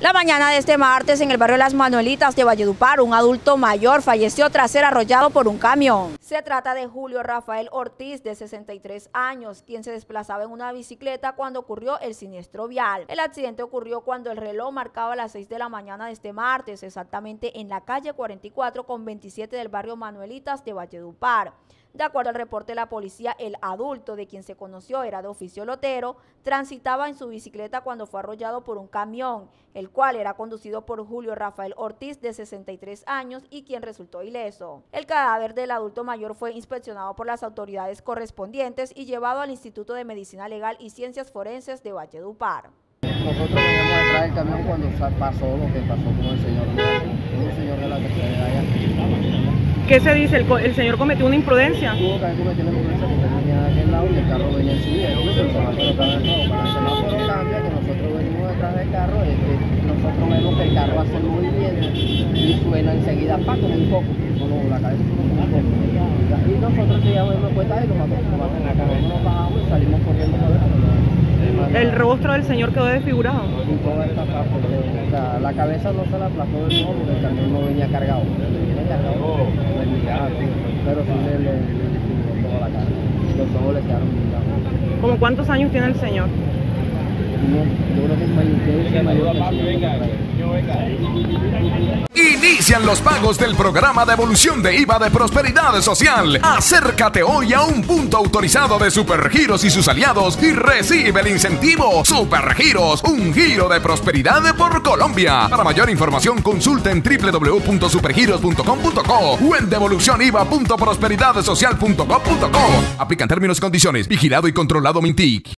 La mañana de este martes en el barrio Las Manuelitas de Valledupar, un adulto mayor falleció tras ser arrollado por un camión. Se trata de Julio Rafael Ortiz, de 63 años, quien se desplazaba en una bicicleta cuando ocurrió el siniestro vial. El accidente ocurrió cuando el reloj marcaba las 6 de la mañana de este martes, exactamente en la calle 44 con 27 del barrio Manuelitas de Valledupar. De acuerdo al reporte de la policía, el adulto de quien se conoció era de oficio lotero, transitaba en su bicicleta cuando fue arrollado por un camión, el cual era conducido por Julio Rafael Ortiz, de 63 años, y quien resultó ileso. El cadáver del adulto mayor fue inspeccionado por las autoridades correspondientes y llevado al Instituto de Medicina Legal y Ciencias Forenses de Valledupar. Nosotros veníamos detrás del camión cuando pasó lo que pasó con el señor, un señor de la tercera allá. ¿Qué se dice? ¿El, el señor cometió una imprudencia? Tuvo que haber cometido una imprudencia porque venía de aquel lado y el carro venía en su vida. El semáforo estaba en. Para el semáforo cambia, que nosotros venimos detrás del carro, es que nosotros vemos que el carro hace el movimiento suena enseguida pa como un poco. Solo la cabeza como un poco. Y nosotros seguíamos dando cuenta y nos nos bajamos y salimos corriendo a ver. El rostro del señor quedó desfigurado. Y toda esta parte, o sea, la cabeza no se la aplastó del todo porque el camión no venía cargado. Venía cargado pero sí le, le, toda la cara. Los ojos le quedaron blindados. ¿Cómo cuántos años tiene el señor? No, yo creo que es mayor, Inician los pagos del programa de evolución de IVA de Prosperidad Social. Acércate hoy a un punto autorizado de Supergiros y sus aliados y recibe el incentivo Supergiros, un giro de prosperidad por Colombia. Para mayor información consulta en www.supergiros.com.co o en devolucioniva.prosperidadsocial.gov.co. Aplican términos y condiciones. Vigilado y controlado Mintic.